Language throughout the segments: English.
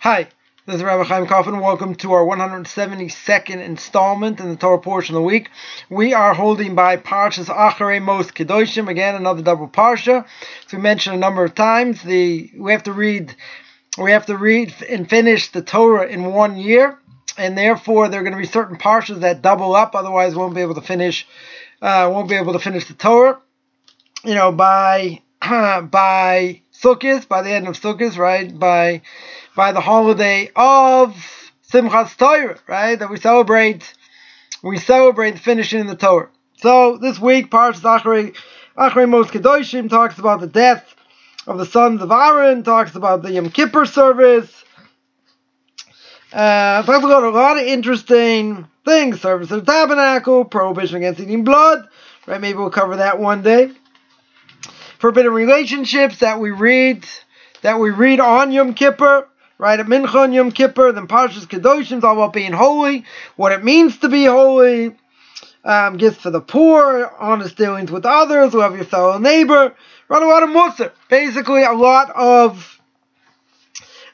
Hi, this is Rabbi Chaim Coffman. Welcome to our 172nd installment in the Torah portion of the week. We are holding by Parshas Acharei Mos Kedoshim. Again, another double parsha. As we mentioned a number of times, the we have to read, we have to read and finish the Torah in one year, and therefore there are going to be certain parshas that double up. Otherwise, won't be able to finish, uh, won't be able to finish the Torah. You know, by by Sukkot, by the end of Sukkot, right? By by the holiday of Simchas Torah, right? That we celebrate, we celebrate finishing the Torah. So this week, Parshas Acharei, Acharei Mos Kedoshim talks about the death of the sons of Aaron, talks about the Yom Kippur service, uh, talks about a lot of interesting things, service of the tabernacle, prohibition against eating blood, right? Maybe we'll cover that one day. Forbidden relationships that we read, that we read on Yom Kippur, right? At Mincha and Yom Kippur, then Parshas Kedoshim, all about being holy, what it means to be holy, um, gifts for the poor, honest dealings with others, love your fellow neighbor, right? A lot of Musar. Basically, a lot of,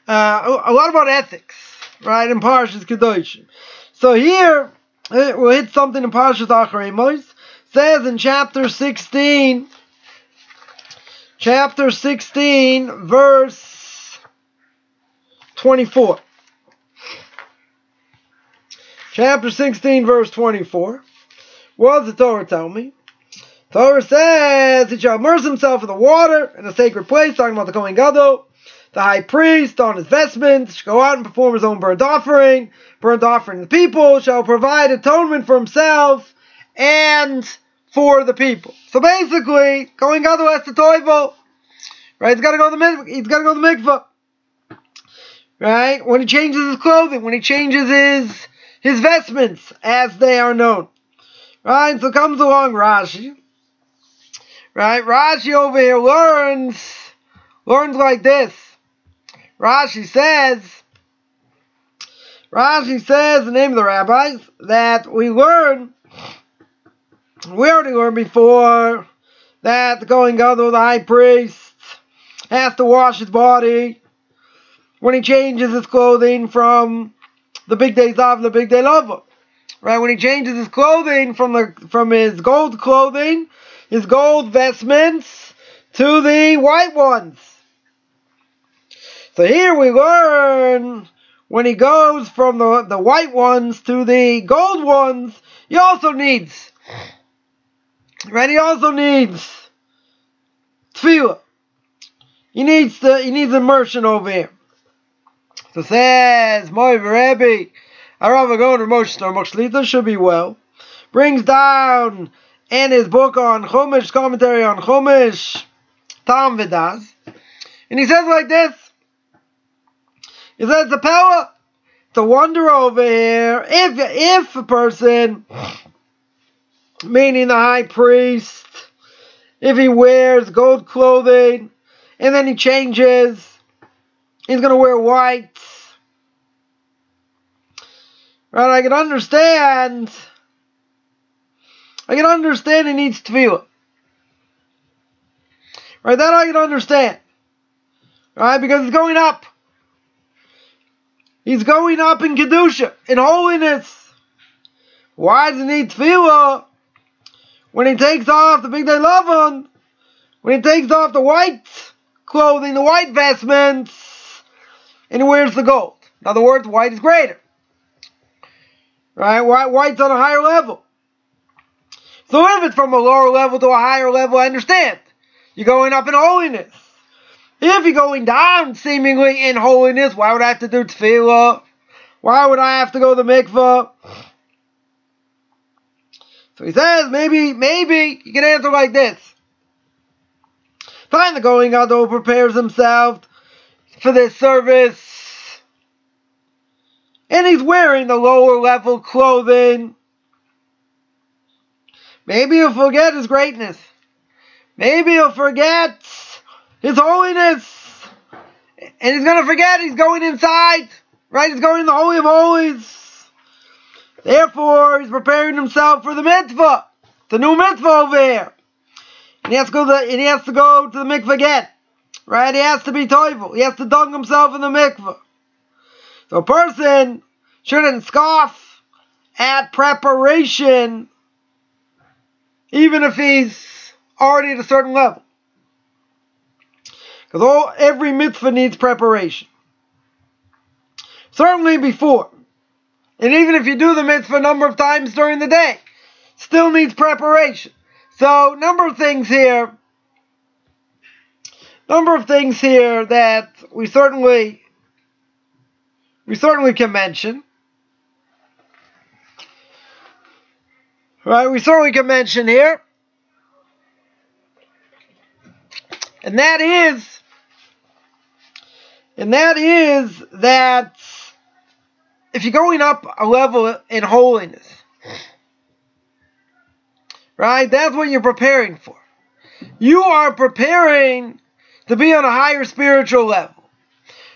uh, a lot about ethics, right? In Parshas Kedoshim. So here, uh, we'll hit something in Parshas Acharei Mos. Says in chapter 16, chapter 16, verse 24. Chapter 16, verse 24. What does the Torah tell me? Torah says he shall immerse himself in the water in a sacred place, talking about the Kohen Gadol. The high priest on his vestments shall go out and perform his own burnt offering. Burnt offering. The people shall provide atonement for himself and for the people. So basically, Kohen Gadol has to toivel. Right? He's got to go to the he's got to go to the mikvah right? When he changes his clothing, when he changes his his vestments, as they are known, right? So comes along Rashi, right? Rashi over here learns learns like this. Rashi says. Rashi says the name of the rabbis that we learn. We already learned before that the Kohen Gadol, the high priest, has to wash his body when he changes his clothing from the bigdei Zav the bigdei Lava. Right? When he changes his clothing from the from his gold clothing, his gold vestments, to the white ones. So here we learn when he goes from the, the white ones to the gold ones, he also needs. Right? He also needs tevilah. He needs the he needs immersion over here. So says Moiv Rebbe, Arav going to Moshe Moshlita should be well. Brings down in his book on Chumash, commentary on Chumash, Tam Vidas. And he says like this. He says the power to wonder over here if if a person, meaning the high priest, if he wears gold clothing and then he changes, he's gonna wear white Right, I can understand. I can understand he needs tevilah. Right, that I can understand. Right, because he's going up. He's going up in Kedusha, in holiness. Why does he need tevilah? When he takes off the bigdei lavon, when he takes off the white clothing, the white vestments, and he wears the gold. In other words, white is greater. Right? Why White's on a higher level. So if it's from a lower level to a higher level, I understand. You're going up in holiness. If you're going down seemingly in holiness, why would I have to do tevilah? Why would I have to go to the mikvah? So he says, maybe, maybe you can answer like this. Fine, the Kohen Gadol prepares himself for this service and he's wearing the lower level clothing. Maybe he'll forget his greatness. Maybe he'll forget his holiness. And he's going to forget he's going inside. Right? He's going in the Holy of Holies. Therefore, he's preparing himself for the mitzvah. The new mitzvah over here. And he has to go to the, and he has to go to the mikvah again. Right? He has to be toivel. He has to dunk himself in the mikvah. So a person shouldn't scoff at preparation even if he's already at a certain level. Because all every mitzvah needs preparation. Certainly before. And even if you do the mitzvah a number of times during the day, still needs preparation. So, number of things here. Number of things here that we certainly we certainly can mention. Right, we certainly can mention here. And that is and that is that if you're going up a level in holiness, right, that's what you're preparing for. You are preparing to be on a higher spiritual level.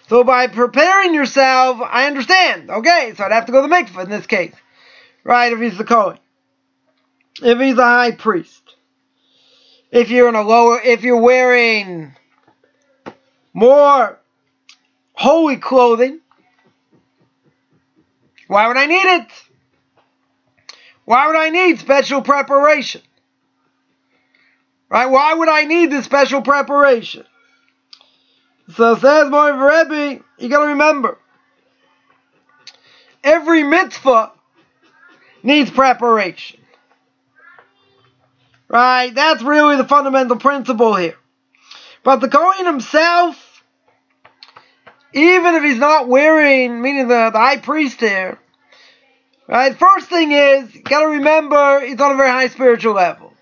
So by preparing yourself, I understand. Okay, so I'd have to go to the mikveh in this case. Right, if he's the Kohen. If he's a high priest. If you're in a lower, if you're wearing more holy clothing. Why would I need it? Why would I need special preparation? Right? Why would I need this special preparation? So says Mori Rebbe, you gotta remember, every mitzvah needs preparation. Right? That's really the fundamental principle here. But the Kohen himself even if he's not wearing, meaning the, the high priest here, right? First thing is, you gotta remember, he's on a very high spiritual level.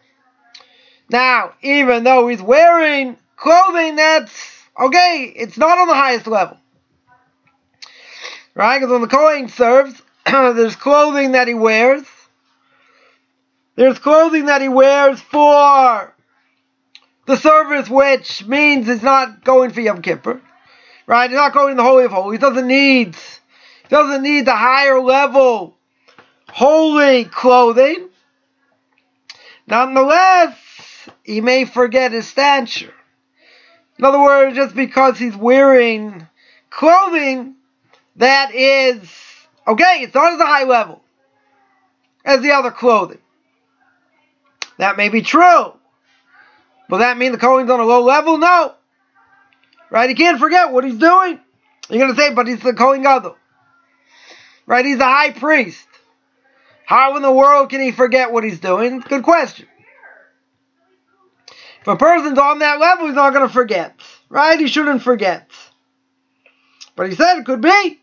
Now, even though he's wearing clothing that's, okay, it's not on the highest level. Right? Because when the Kohen serves, there's clothing that he wears. There's clothing that he wears for the service, which means he's not going for Yom Kippur. Right? He's not going in the Holy of Holies. He doesn't need, he doesn't need the higher level holy clothing. Nonetheless, he may forget his stature. In other words, just because he's wearing clothing that is, okay, it's not as a high level as the other clothing. That may be true. Will that mean the Kohen's on a low level? No. Right? He can't forget what he's doing. You're going to say, but he's the Kohen Gadol. Right? He's the high priest. How in the world can he forget what he's doing? Good question. If a person's on that level, he's not going to forget. Right? He shouldn't forget. But he said it could be.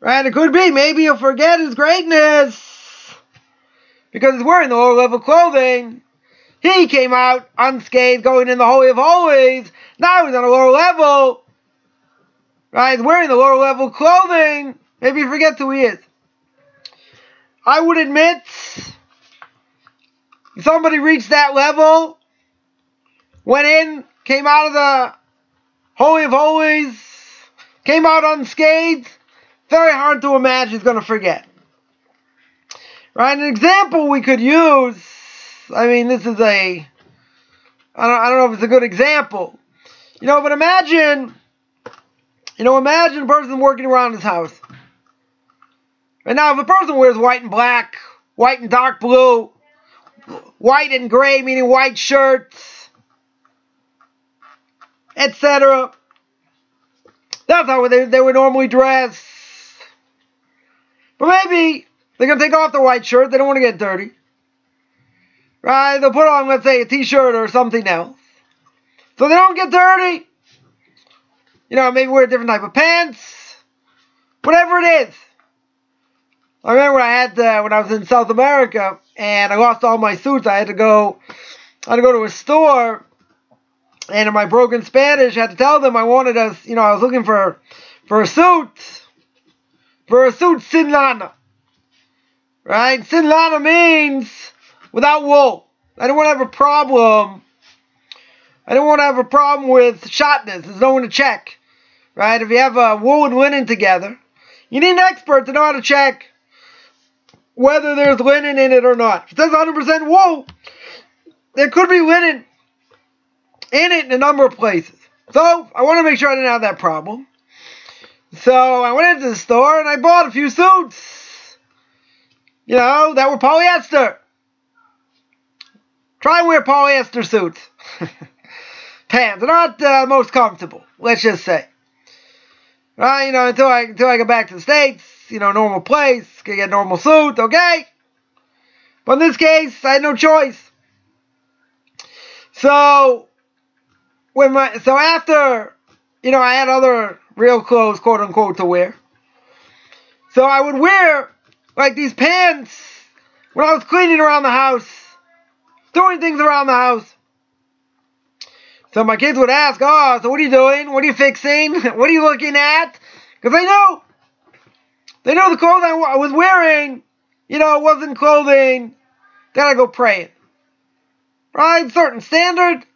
Right? It could be. Maybe he'll forget his greatness because he's wearing the lower level clothing. He came out unscathed, going in the Holy of Holies. Now he's on a lower level. Right? He's wearing the lower level clothing. Maybe he forgets who he is. I would admit, somebody reached that level, went in, came out of the Holy of Holies, came out unscathed, very hard to imagine he's going to forget. Right? An example we could use I mean, this is a. I don't, I don't know if it's a good example. You know, but imagine. You know, imagine a person working around his house. And now, if a person wears white and black, white and dark blue, white and gray, meaning white shirts, etc., that's how they, they would normally dress. But maybe they're going to take off their white shirt. They don't want to get dirty. Right? They'll put on, let's say, a t-shirt or something else. So they don't get dirty. You know, maybe wear a different type of pants. Whatever it is. I remember I had uh, when I was in South America and I lost all my suits. I had to go, I had to go to a store, and in my broken Spanish, I had to tell them I wanted a, you know, I was looking for, for a suit, for a suit sin lana. Right? Sin lana means without wool. I don't want to have a problem. I don't want to have a problem with shatnez. There's no one to check. Right? If you have a wool and linen together, you need an expert to know how to check whether there's linen in it or not. If it says 100% wool, there could be linen in it in a number of places. So, I want to make sure I didn't have that problem. So I went into the store and I bought a few suits. You know, that were polyester. Try and wear polyester suits. Pants. They're not uh, most comfortable, let's just say. Right, you know, until I until I get back to the States, you know, normal place, can get normal suit, okay? But in this case, I had no choice. So when my so after you know I had other real clothes, quote unquote, to wear. So I would wear like these pants when I was cleaning around the house, doing things around the house. So my kids would ask, "Oh, so what are you doing? What are you fixing? what are you looking at?" Because they know, they know the clothes I was wearing, you know, it wasn't clothing I go praying. Right? Certain standard.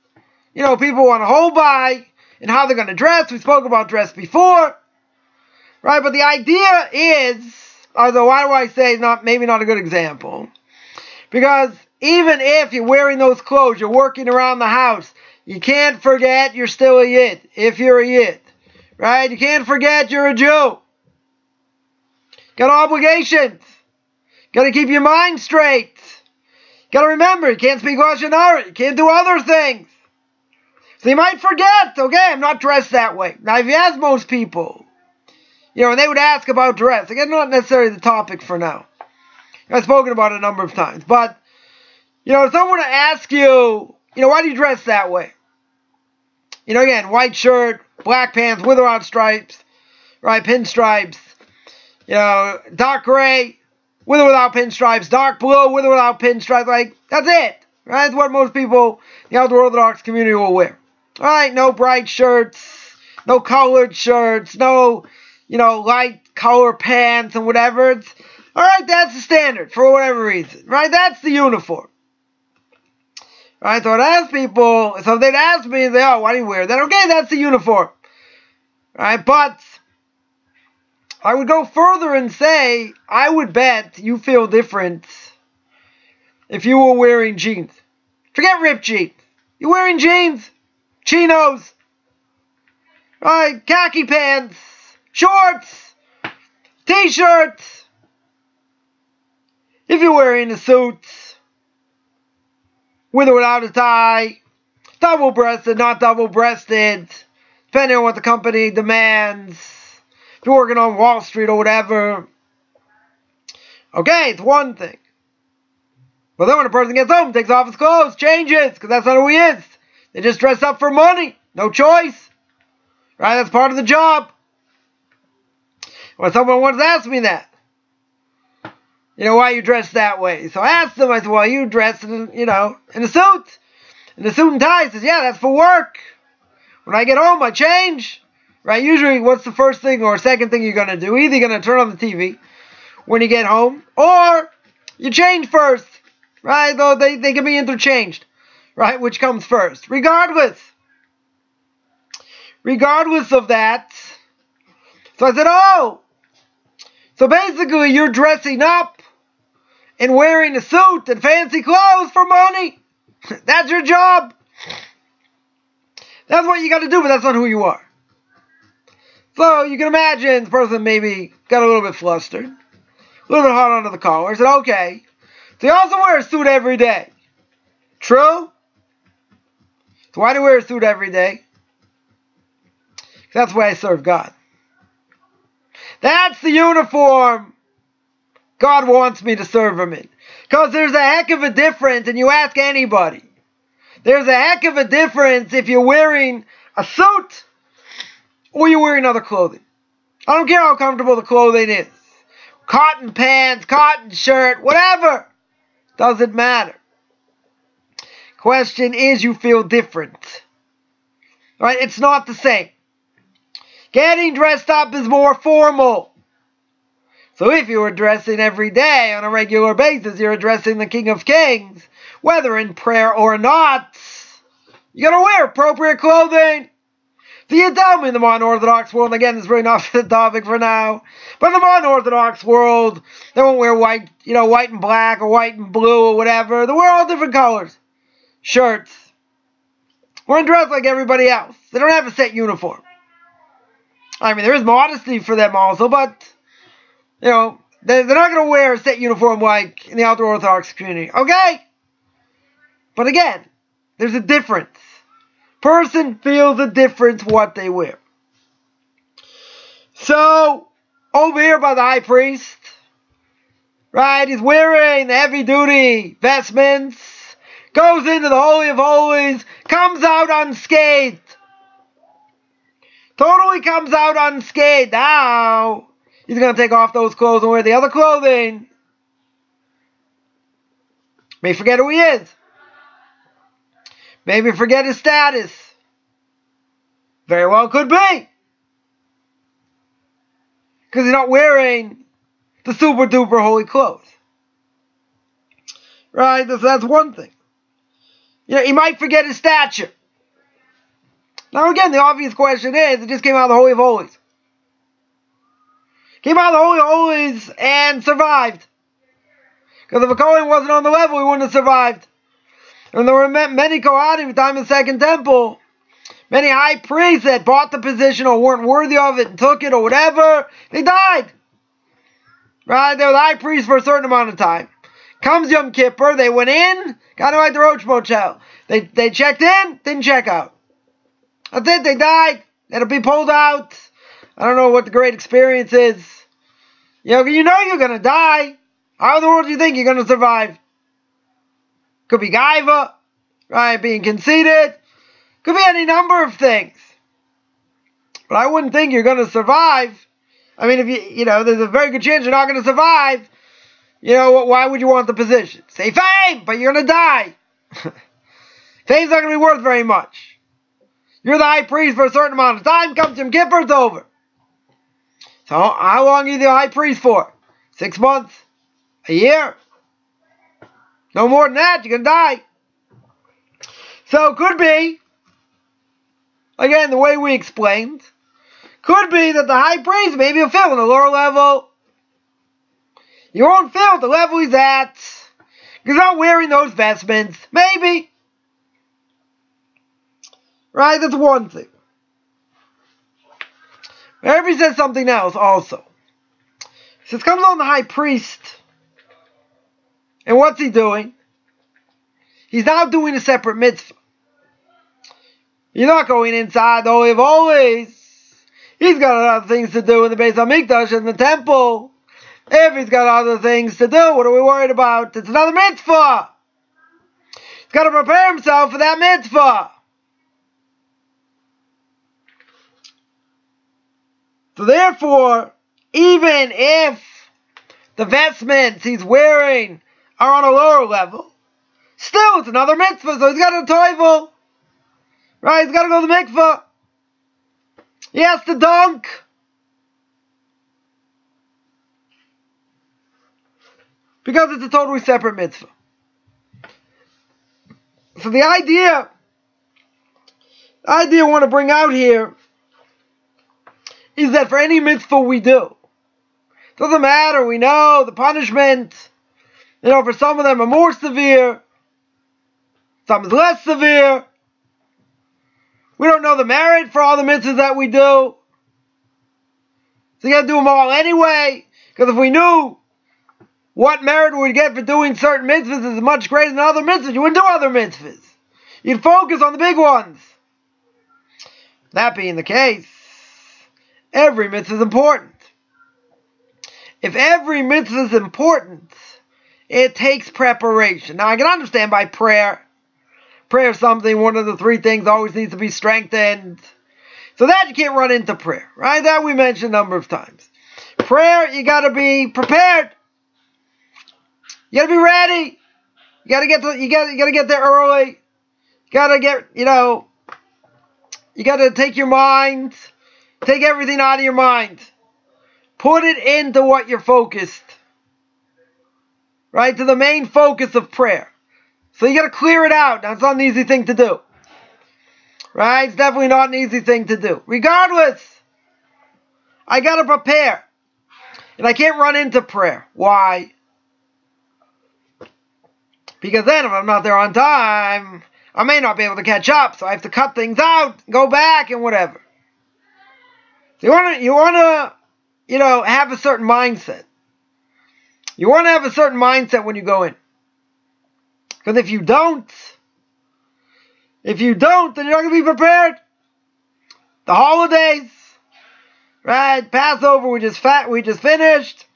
You know, people want to hold by and how they're going to dress. We spoke about dress before. Right? But the idea is, although why do I say not maybe not a good example? Because even if you're wearing those clothes, you're working around the house, you can't forget you're still a yid, if you're a yid. Right? You can't forget you're a Jew. Got obligations. Got to keep your mind straight. Got to remember, you can't speak Lashon. You can't do other things. So you might forget, okay, I'm not dressed that way. Now, if you ask most people, you know, and they would ask about dress, again, not necessarily the topic for now. I've spoken about it a number of times. But, you know, if someone were to ask you, you know, why do you dress that way? You know, again, white shirt, black pants with or without stripes, right, pinstripes, you know, dark gray, with or without pinstripes, dark blue, with or without pinstripes, like, that's it. Right? That's what most people, the ultra Orthodox community will wear. All right, no bright shirts, no colored shirts, no, you know, light color pants and whatever. It's, all right, that's the standard for whatever reason. Right? That's the uniform. Right? So I'd ask people, so they'd ask me, they, oh, why do you wear that? Okay, that's the uniform. Right? But I would go further and say, I would bet you feel different if you were wearing jeans. Forget ripped jeans. You're wearing jeans, chinos, right? Khaki pants, shorts, t-shirts. If you're wearing a suit, with or without a tie, double-breasted, not double-breasted, depending on what the company demands you're working on Wall Street or whatever, okay, it's one thing. But then when a person gets home, takes off his clothes, changes, because that's not who he is. They just dress up for money. No choice. Right? That's part of the job. When someone once asked me that, you know, why you dress that way? So I asked them, I said, well, you dress in, you know, in a suit. In a suit and tie. He says, yeah, that's for work. When I get home, I change. Right? Usually, what's the first thing or second thing you're going to do? Either you're going to turn on the TV when you get home, or you change first. Right? Though they, they can be interchanged. Right? Which comes first. Regardless. Regardless of that. So I said, oh. So basically, you're dressing up and wearing a suit and fancy clothes for money. That's your job. That's what you got to do, but that's not who you are. So you can imagine the person maybe got a little bit flustered, a little bit hot under the collar. Said, okay. So you also wear a suit every day. True? So why do you wear a suit every day? That's why I serve God. That's the uniform God wants me to serve Him in. Because there's a heck of a difference, and you ask anybody. There's a heck of a difference if you're wearing a suit or you're wearing other clothing. I don't care how comfortable the clothing is. Cotton pants, cotton shirt, whatever. Doesn't matter. Question is you feel different. Right? It's not the same. Getting dressed up is more formal. So if you were dressing every day on a regular basis, you're addressing the King of Kings, whether in prayer or not, you gotta wear appropriate clothing. Do you in the modern Orthodox world, again, is really not the topic for now, but in the modern Orthodox world, they won't wear white, you know, white and black or white and blue or whatever. They wear all different colors. Shirts. We're dressed like everybody else. They don't have a set uniform. I mean, there is modesty for them also, but, you know, they're, not going to wear a set uniform like in the ultra Orthodox community. Okay? But again, there's a difference. Person feels the difference what they wear. So, over here by the high priest, right, he's wearing heavy duty vestments, goes into the Holy of Holies, comes out unscathed. Totally comes out unscathed. Now, he's going to take off those clothes and wear the other clothing. May forget who he is. Maybe forget his status. Very well could be. Because he's not wearing the super duper holy clothes. Right? That's, that's one thing. You know, he might forget his stature. Now again, the obvious question is, it just came out of the Holy of Holies. Came out of the Holy of Holies and survived. Because if a Kohen wasn't on the level, he wouldn't have survived. And there were many Kohanim at the time of the Second Temple, many high priests that bought the position or weren't worthy of it and took it or whatever. They died. Right? They were the high priests for a certain amount of time. Comes Yom Kippur, they went in, got away at the Roach Motel. They, they checked in, didn't check out. That's it, they died. It'll be pulled out. I don't know what the great experience is. You know, you know you're going to die. How in the world do you think you're going to survive? Could be gaiva, right? Being conceited. Could be any number of things. But I wouldn't think you're going to survive. I mean, if you, you know, there's a very good chance you're not going to survive. You know, why would you want the position? Say fame, but you're going to die. Fame's not going to be worth very much. You're the high priest for a certain amount of time. Comes Yom Kippur, over. So, how long are you the high priest for? Six months? A year? No more than that, you're going to die. So, could be, again, the way we explained, could be that the high priest maybe will feel on the lower level. You won't feel the level he's at. He's not wearing those vestments. Maybe. Right? That's one thing. Maybe says something else also. He says, comes on the high priest. And what's he doing? He's now doing a separate mitzvah. He's not going inside the Holy of Holies. He's got other things to do in the Beis Hamikdash in the temple. If he's got other things to do, what are we worried about? It's another mitzvah. He's got to prepare himself for that mitzvah. So therefore, even if the vestments he's wearing are on a lower level, still it's another mitzvah, so he's got a toivel. Right? He's got to go to the mikvah. He has to dunk. Because it's a totally separate mitzvah. So the idea, the idea I want to bring out here is that for any mitzvah we do, doesn't matter, we know the punishment, you know, for some of them are more severe, some is less severe. We don't know the merit for all the mitzvahs that we do. So you gotta do them all anyway, because if we knew what merit we would get for doing certain mitzvahs is much greater than other mitzvahs, you wouldn't do other mitzvahs. You'd focus on the big ones. That being the case, every mitzvah is important. If every mitzvah is important, it takes preparation. Now, I can understand by prayer. Prayer is something, one of the three things always needs to be strengthened. So that you can't run into prayer, right? That we mentioned a number of times. Prayer, you got to be prepared. You got to be ready. You got to get to, you got you got to get there early. You got to get, you know, you got to take your mind Take everything out of your mind. Put it into what you're focused. Right? To the main focus of prayer. So you got to clear it out. That's not an easy thing to do. Right? It's definitely not an easy thing to do. Regardless, I got to prepare. And I can't run into prayer. Why? Because then, if I'm not there on time, I may not be able to catch up. So I have to cut things out, go back, and whatever. So you want to, you want to, you know, have a certain mindset. You want to have a certain mindset when you go in. Because if you don't, if you don't, then you're not going to be prepared. The holidays, right? Passover, we just fat, we just finished.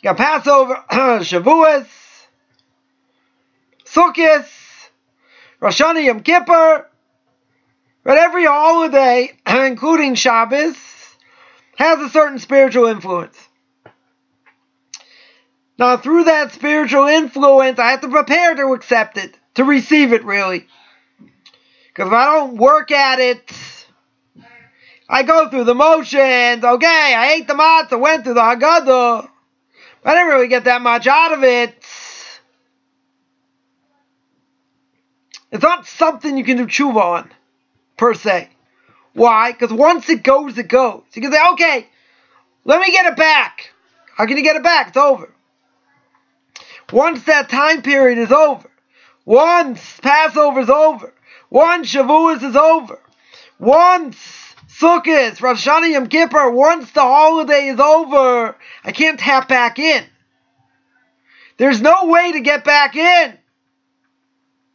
You got Passover, Shavuos, Sukkot, Rosh Hashanah, Yom Kippur. But every holiday, including Shabbos, has a certain spiritual influence. Now, through that spiritual influence, I have to prepare to accept it, to receive it, really. Because if I don't work at it, I go through the motions. Okay, I ate the matzah, went through the Haggadah. I didn't really get that much out of it. It's not something you can do tshuva on, per se. Why? Because once it goes, it goes. You can say, okay, let me get it back. How can you get it back? It's over. Once that time period is over, once Passover is over, once Shavuos is over, once Sukkot, Rosh Hashanah, Yom Kippur, once the holiday is over, I can't tap back in. There's no way to get back in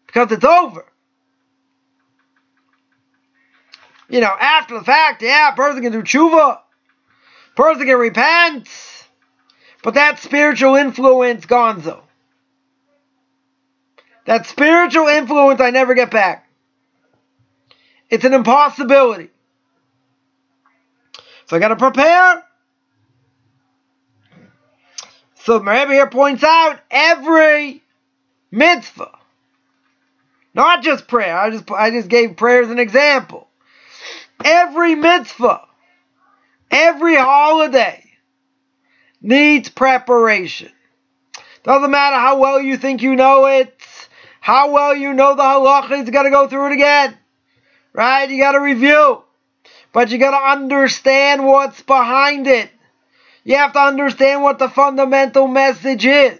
because it's over. You know, after the fact, yeah, person can do tshuva, person can repent, but that spiritual influence, gonzo. That spiritual influence I never get back. It's an impossibility. So I got to prepare. So Rebbe here points out every mitzvah, not just prayer. I just I just gave prayer as an example. Every mitzvah, every holiday needs preparation. Doesn't matter how well you think you know it, how well you know the halacha, you got to go through it again. Right? You got to review. But you got to understand what's behind it. You have to understand what the fundamental message is.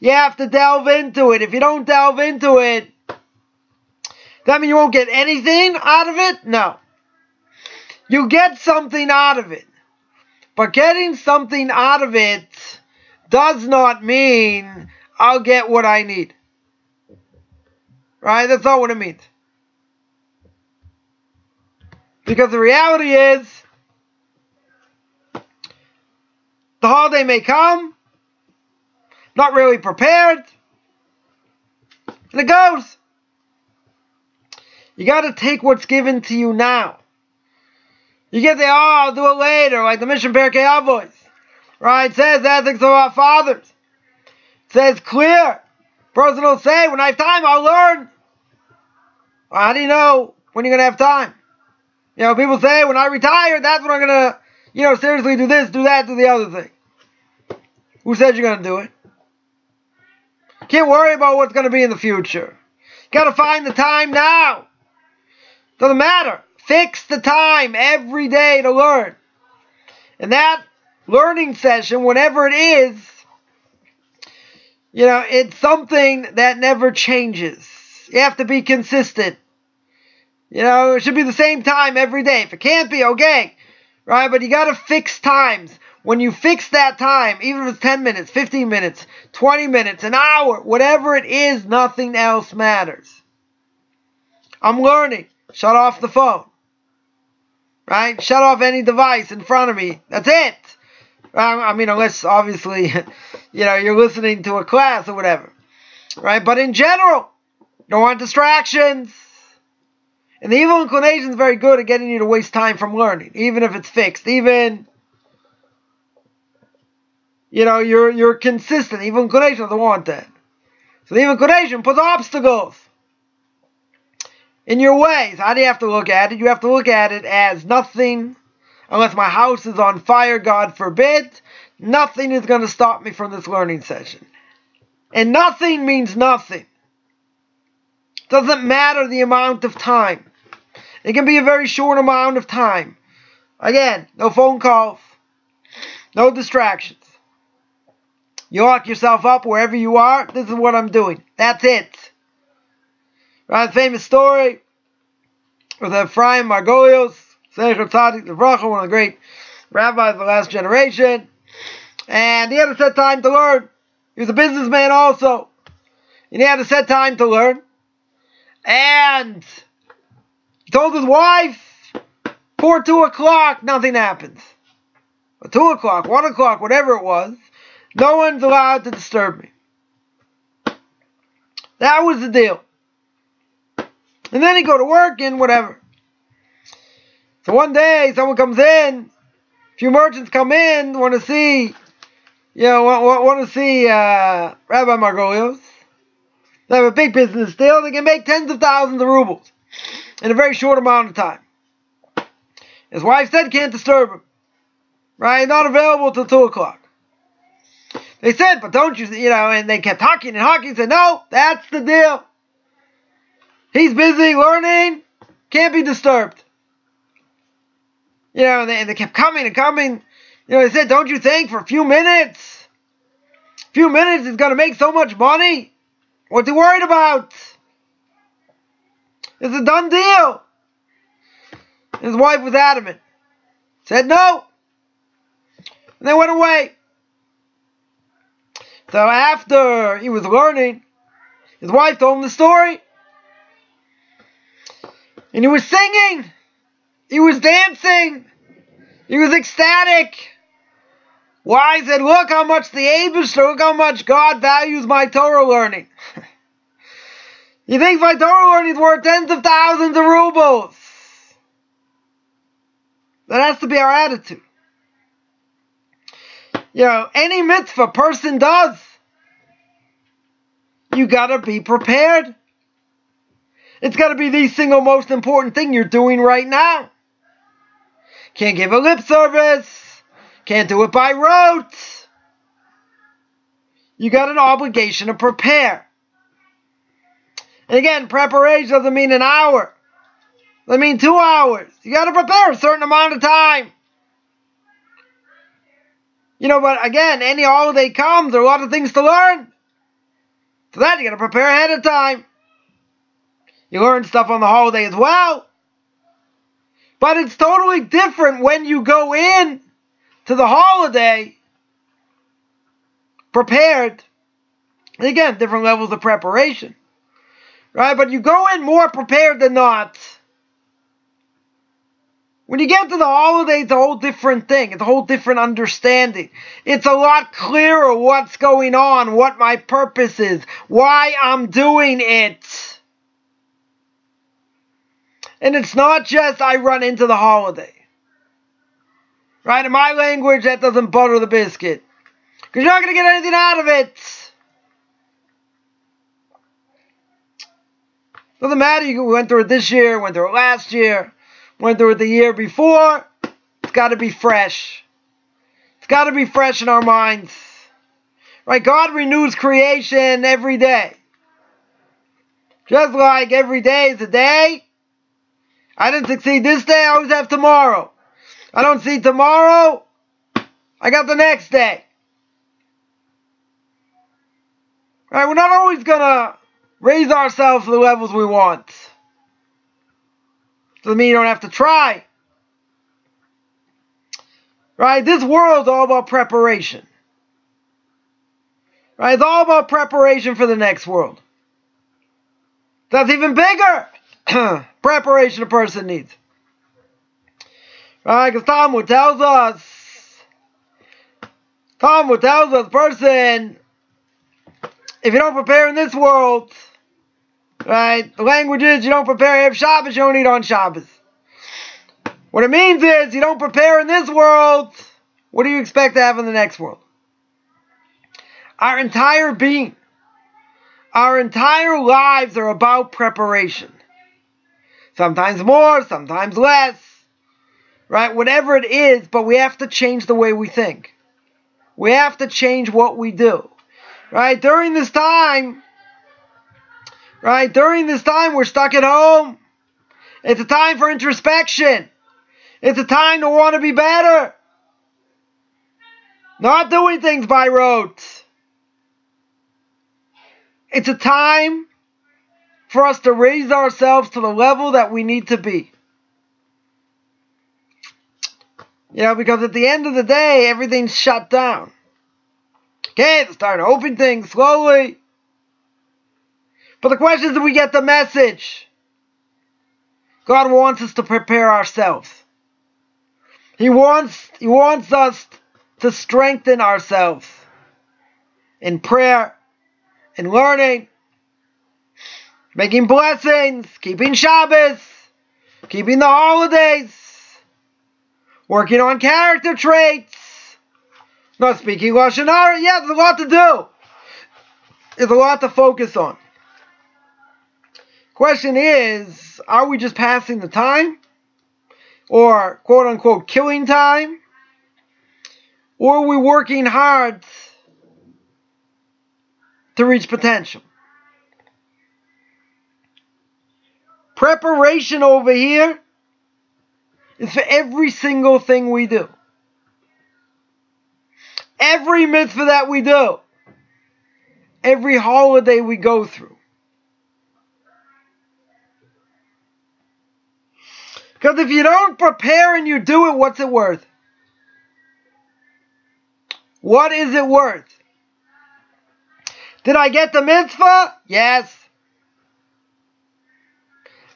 You have to delve into it. If you don't delve into it, that mean you won't get anything out of it? No. You get something out of it. But getting something out of it does not mean I'll get what I need. Right? That's not what it means. Because the reality is, the holiday may come, not really prepared, and it goes. You got to take what's given to you now. You get the, oh, I'll do it later, like the Mishnah Pirkei Avos. Right? It says ethics of our fathers. It says clear. Person will say, when I have time, I'll learn. Well, how do you know when you're going to have time? You know, people say, when I retire, that's when I'm going to, you know, seriously do this, do that, do the other thing. Who said you're going to do it? Can't worry about what's going to be in the future. Got to find the time now. Doesn't matter. Fix the time every day to learn. And that learning session, whatever it is, you know, it's something that never changes. You have to be consistent. You know, it should be the same time every day. If it can't be, okay. Right? But you got to fix times. When you fix that time, even if it's 10 minutes, 15 minutes, 20 minutes, an hour, whatever it is, nothing else matters. I'm learning. Shut off the phone. Right? Shut off any device in front of me. That's it. Um, I mean, unless obviously, you know, you're listening to a class or whatever. Right? But in general, don't want distractions. And the evil inclination is very good at getting you to waste time from learning, even if it's fixed. Even, you know, you're you're consistent. Evil inclination doesn't want that. So the evil inclination puts obstacles in your ways. How do you have to look at it? You have to look at it as nothing, unless my house is on fire, God forbid, nothing is going to stop me from this learning session. And nothing means nothing. Doesn't matter the amount of time. It can be a very short amount of time. Again, no phone calls, no distractions. You lock yourself up wherever you are. This is what I'm doing. That's it. Right? Famous story with Ephraim Margolios. Secher Tzadik Levracha, one of the great rabbis of the last generation. And he had a set time to learn. He was a businessman also. And he had a set time to learn. And he told his wife, before 2 o'clock, nothing happens. But 2 o'clock, 1 o'clock, whatever it was, no one's allowed to disturb me. That was the deal. And then he'd go to work and whatever. So one day, someone comes in, a few merchants come in, want to see, you know, want, want to see uh, Rabbi Margolios. They have a big business deal. They can make tens of thousands of rubles in a very short amount of time. His wife said, can't disturb him. Right? Not available till 2 o'clock. They said, but don't you, you know, and they kept talking and talking. Said, no, that's the deal. He's busy learning, can't be disturbed. You know, and they, and they kept coming and coming. You know, they said, don't you think for a few minutes, a few minutes is going to make so much money? What's he worried about? It's a done deal. His wife was adamant. Said no. And they went away. So after he was learning, his wife told him the story. And he was singing. He was dancing. He was ecstatic. Why? He said, look how much the Abish, look how much God values my Torah learning. he thinks my Torah learning is worth tens of thousands of rubles. That has to be our attitude. You know, any mitzvah person does, you gotta be prepared. It's got to be the single most important thing you're doing right now. Can't give a lip service. Can't do it by rote. You got an obligation to prepare. And again, preparation doesn't mean an hour. It mean two hours. You got to prepare a certain amount of time. You know, but again, any holiday comes, there are a lot of things to learn. For that, you got to prepare ahead of time. You learn stuff on the holiday as well. But it's totally different when you go in to the holiday prepared. And again, different levels of preparation. Right? But you go in more prepared than not. When you get to the holiday, it's a whole different thing. It's a whole different understanding. It's a lot clearer what's going on, what my purpose is, why I'm doing it. And it's not just I run into the holiday. Right? In my language, that doesn't butter the biscuit. Because you're not going to get anything out of it. Doesn't matter. You went through it this year, went through it last year, went through it the year before. It's got to be fresh. It's got to be fresh in our minds. Right? God renews creation every day. Just like every day is a day I didn't succeed this day, I always have tomorrow. I don't see tomorrow, I got the next day. Right? We're not always gonna raise ourselves to the levels we want. Doesn't mean you don't have to try. Right? This world's all about preparation. Right? It's all about preparation for the next world. That's even bigger. preparation a person needs. Right? Because Talmud tells us, Talmud tells us, person, if you don't prepare in this world, right, the language is you don't prepare if Shabbos, you don't eat on Shabbos. What it means is you don't prepare in this world, what do you expect to have in the next world? Our entire being, our entire lives are about preparation sometimes more, sometimes less, right? Whatever it is, but we have to change the way we think. We have to change what we do, right? During this time, right? During this time, we're stuck at home. It's a time for introspection. It's a time to want to be better. Not doing things by rote. It's a time for us to raise ourselves to the level that we need to be. You know, because at the end of the day, everything's shut down. Okay, they're starting to open things slowly. But the question is, do we get the message? God wants us to prepare ourselves. He wants, he wants us to strengthen ourselves in prayer, in learning, making blessings, keeping Shabbos, keeping the holidays, working on character traits, not speaking Lashon Hara. Yeah, there's a lot to do. There's a lot to focus on. Question is, are we just passing the time? Or quote unquote killing time? Or are we working hard to reach potential? Preparation over here is for every single thing we do. Every mitzvah that we do. Every holiday we go through. Because if you don't prepare and you do it, what's it worth? What is it worth? Did I get the mitzvah? Yes.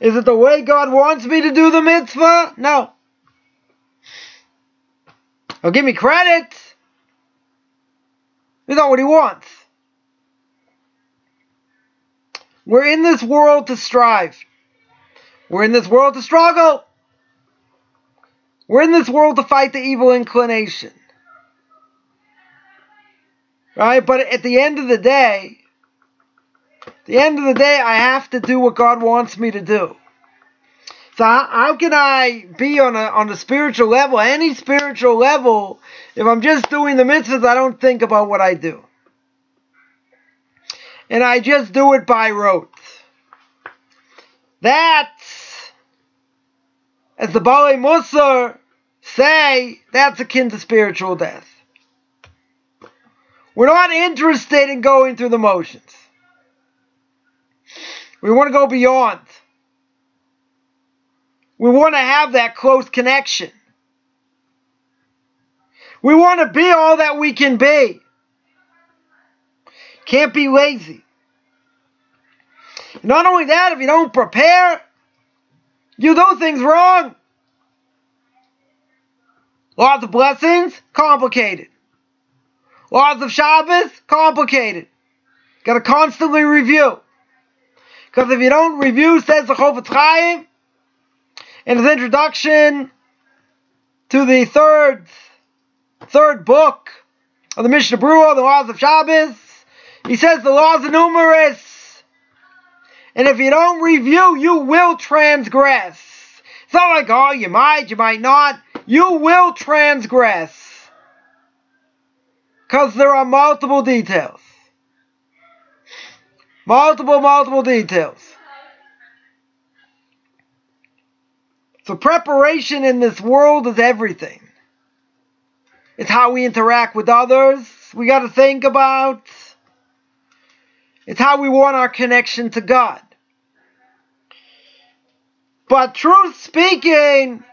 Is it the way God wants me to do the mitzvah? No. He'll give me credit. It's not what he wants. We're in this world to strive. We're in this world to struggle. We're in this world to fight the evil inclination. Right? But at the end of the day, the end of the day, I have to do what God wants me to do. So how, can I be on a on a spiritual level, any spiritual level, if I'm just doing the mitzvahs, I don't think about what I do. And I just do it by rote. That's, as the Baalei Musar say, that's akin to spiritual death. We're not interested in going through the motions. We want to go beyond. We want to have that close connection. We want to be all that we can be. Can't be lazy. Not only that, if you don't prepare, you do things wrong. Lots of blessings, complicated. Lots of Shabbos, complicated. Got to constantly review. Because if you don't review, says the Chofetz Chaim, in his introduction to the third third book of the Mishnah Berurah, the laws of Shabbos, he says the laws are numerous. And if you don't review, you will transgress. It's not like, oh, you might, you might not. You will transgress. Because there are multiple details. Multiple, multiple details. So preparation in this world is everything. It's how we interact with others. We got to think about. It's how we want our connection to God. But truth speaking,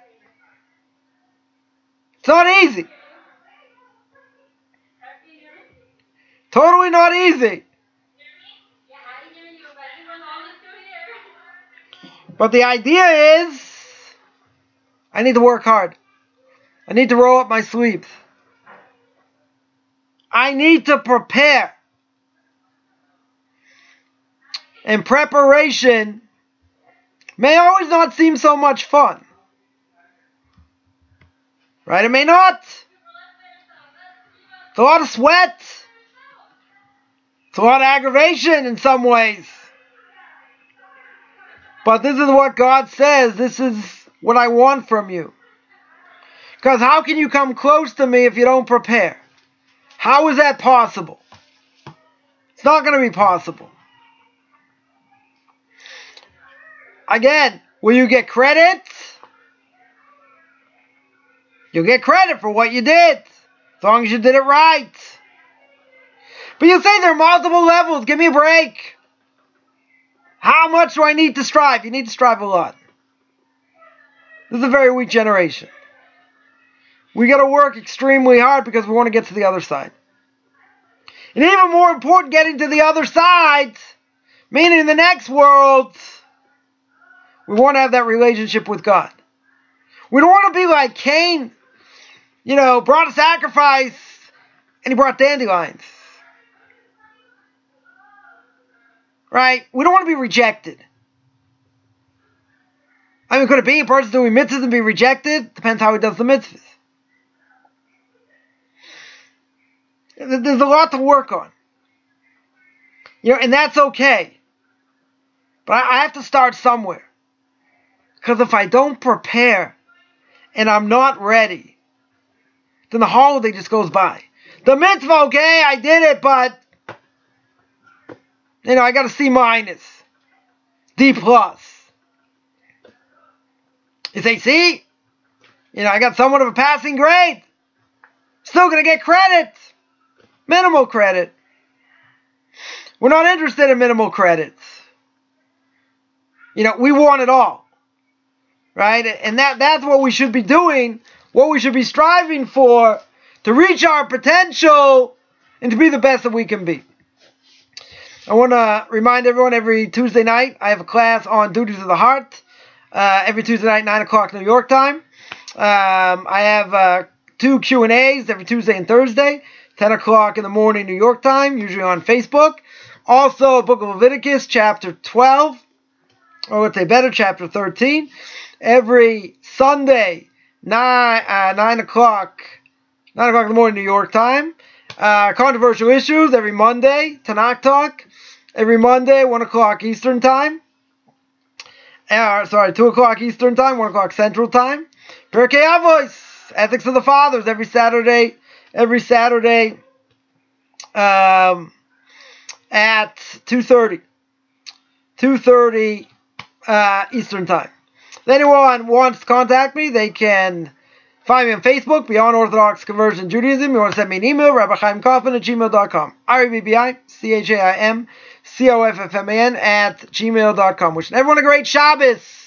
it's not easy. Totally not easy. But the idea is I need to work hard. I need to roll up my sleeves. I need to prepare. And preparation may always not seem so much fun. Right? It may not. It's a lot of sweat. It's a lot of aggravation in some ways. But this is what God says. This is what I want from you. Because how can you come close to me if you don't prepare? How is that possible? It's not going to be possible. Again, will you get credit? You'll get credit for what you did, as long as you did it right. But you say there are multiple levels. Give me a break. How much do I need to strive? You need to strive a lot. This is a very weak generation. we got to work extremely hard because we want to get to the other side. And even more important, getting to the other side, meaning the next world, we want to have that relationship with God. We don't want to be like Cain, you know, brought a sacrifice and he brought dandelions. Right? We don't want to be rejected. I mean, could it be a person doing mitzvahs and be rejected? Depends how he does the mitzvahs. There's a lot to work on. You know, and that's okay. But I have to start somewhere. Because if I don't prepare and I'm not ready, then the holiday just goes by. The mitzvah, okay, I did it, but you know, I got a C minus, D plus. You say, see, you know, I got somewhat of a passing grade. Still gonna get credit, minimal credit. We're not interested in minimal credits. You know, we want it all. Right? And that that's what we should be doing, what we should be striving for to reach our potential and to be the best that we can be. I want to remind everyone every Tuesday night I have a class on duties of the heart. Uh, every Tuesday night, 9 o'clock New York time. Um, I have uh, two Q&As every Tuesday and Thursday, 10 o'clock in the morning New York time, usually on Facebook. Also, Book of Leviticus, chapter 12, or let's say better, chapter 13. Every Sunday, 9, uh, 9 o'clock 9 o'clock in the morning, New York time. Uh, controversial issues every Monday, Tanakh Talk. Every Monday, 1 o'clock Eastern time. Uh, sorry, 2 o'clock Eastern time, 1 o'clock Central time. Pirkei Avos, Ethics of the Fathers, every Saturday, every Saturday um, at 2.30. 2.30 uh, Eastern time. If anyone wants to contact me, they can Find me on Facebook, Beyond Orthodox Conversion Judaism. You want to send me an email, Rabbi Chaim Coffman at gmail.com. R-E-B-B-I-C-H-A-I-M C-O-F-F-M-A-N at gmail.com. Wishing everyone a great Shabbos.